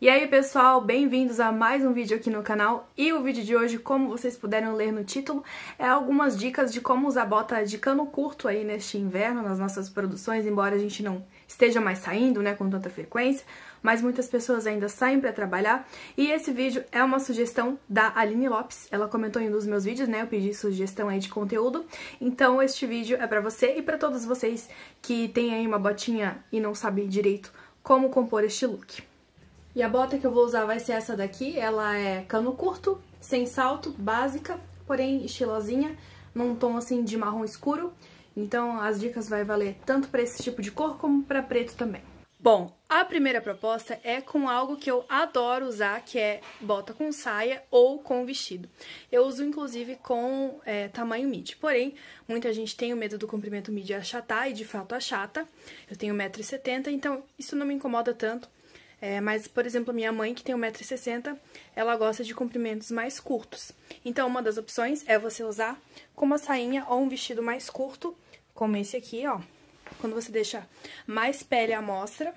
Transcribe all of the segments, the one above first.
E aí pessoal, bem-vindos a mais um vídeo aqui no canal. E o vídeo de hoje, como vocês puderam ler no título, é algumas dicas de como usar bota de cano curto aí neste inverno nas nossas produções, embora a gente não esteja mais saindo né, com tanta frequência, mas muitas pessoas ainda saem para trabalhar. E esse vídeo é uma sugestão da Aline Lopes, ela comentou em um dos meus vídeos, né, eu pedi sugestão aí de conteúdo, então este vídeo é para você e para todos vocês que têm aí uma botinha e não sabem direito como compor este look. E a bota que eu vou usar vai ser essa daqui, ela é cano curto, sem salto, básica, porém estilosinha, num tom assim de marrom escuro. Então as dicas vai valer tanto para esse tipo de cor como para preto também. Bom, a primeira proposta é com algo que eu adoro usar, que é bota com saia ou com vestido. Eu uso inclusive com é, tamanho midi, porém, muita gente tem o medo do comprimento midi achatar e de fato achata. Eu tenho 1,70m, então isso não me incomoda tanto. É, mas, por exemplo, minha mãe, que tem 1,60m, ela gosta de comprimentos mais curtos. Então, uma das opções é você usar com uma sainha ou um vestido mais curto, como esse aqui, ó. Quando você deixa mais pele à mostra,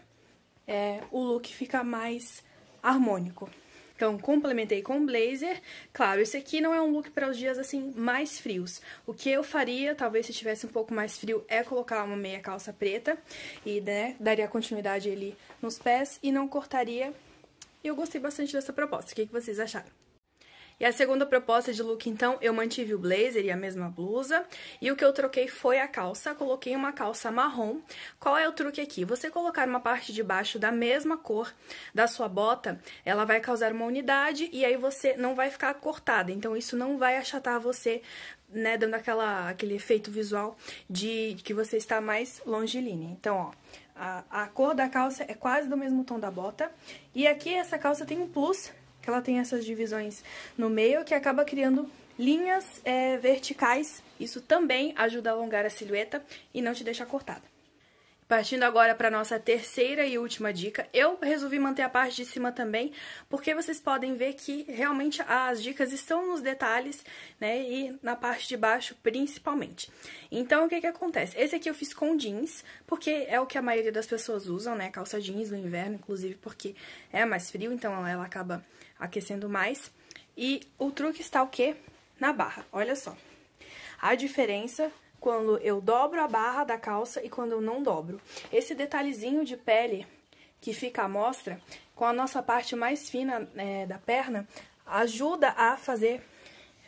é, o look fica mais harmônico. Então, complementei com blazer. Claro, esse aqui não é um look para os dias, assim, mais frios. O que eu faria, talvez se tivesse um pouco mais frio, é colocar uma meia calça preta. E, né, daria continuidade ali nos pés e não cortaria. E eu gostei bastante dessa proposta. O que, que vocês acharam? E a segunda proposta de look, então, eu mantive o blazer e a mesma blusa. E o que eu troquei foi a calça. Coloquei uma calça marrom. Qual é o truque aqui? Você colocar uma parte de baixo da mesma cor da sua bota, ela vai causar uma unidade e aí você não vai ficar cortada. Então, isso não vai achatar você né, dando aquela, aquele efeito visual de que você está mais longilínea. Então, ó, a, a cor da calça é quase do mesmo tom da bota. E aqui essa calça tem um plus que ela tem essas divisões no meio que acaba criando linhas é, verticais. Isso também ajuda a alongar a silhueta e não te deixar cortada. Partindo agora para nossa terceira e última dica, eu resolvi manter a parte de cima também, porque vocês podem ver que realmente as dicas estão nos detalhes, né, e na parte de baixo principalmente. Então, o que que acontece? Esse aqui eu fiz com jeans, porque é o que a maioria das pessoas usam, né, calça jeans no inverno, inclusive porque é mais frio, então ela acaba aquecendo mais. E o truque está o quê? Na barra, olha só. A diferença quando eu dobro a barra da calça e quando eu não dobro. Esse detalhezinho de pele que fica à mostra, com a nossa parte mais fina é, da perna, ajuda a fazer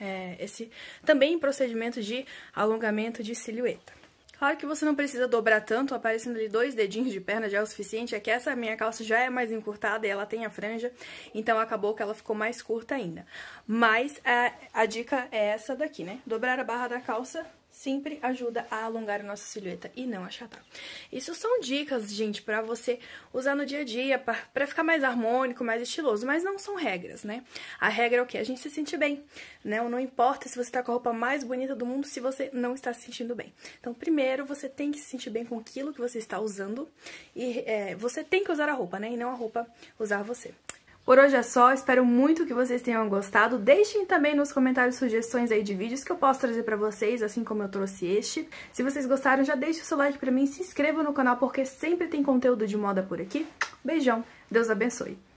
é, esse também procedimento de alongamento de silhueta. Claro que você não precisa dobrar tanto, aparecendo ali dois dedinhos de perna já é o suficiente, é que essa minha calça já é mais encurtada e ela tem a franja, então acabou que ela ficou mais curta ainda. Mas a, a dica é essa daqui, né? Dobrar a barra da calça sempre ajuda a alongar a nossa silhueta e não achatar. Isso são dicas, gente, pra você usar no dia a dia, pra ficar mais harmônico, mais estiloso, mas não são regras, né? A regra é o quê? A gente se sentir bem, né? Não importa se você tá com a roupa mais bonita do mundo se você não está se sentindo bem. Então, primeiro, você tem que se sentir bem com aquilo que você está usando e é, você tem que usar a roupa, né? E não a roupa usar você. Por hoje é só, espero muito que vocês tenham gostado. Deixem também nos comentários sugestões aí de vídeos que eu posso trazer pra vocês, assim como eu trouxe este. Se vocês gostaram, já deixe o seu like pra mim, se inscreva no canal porque sempre tem conteúdo de moda por aqui. Beijão, Deus abençoe!